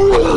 Whoa.